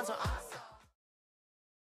따서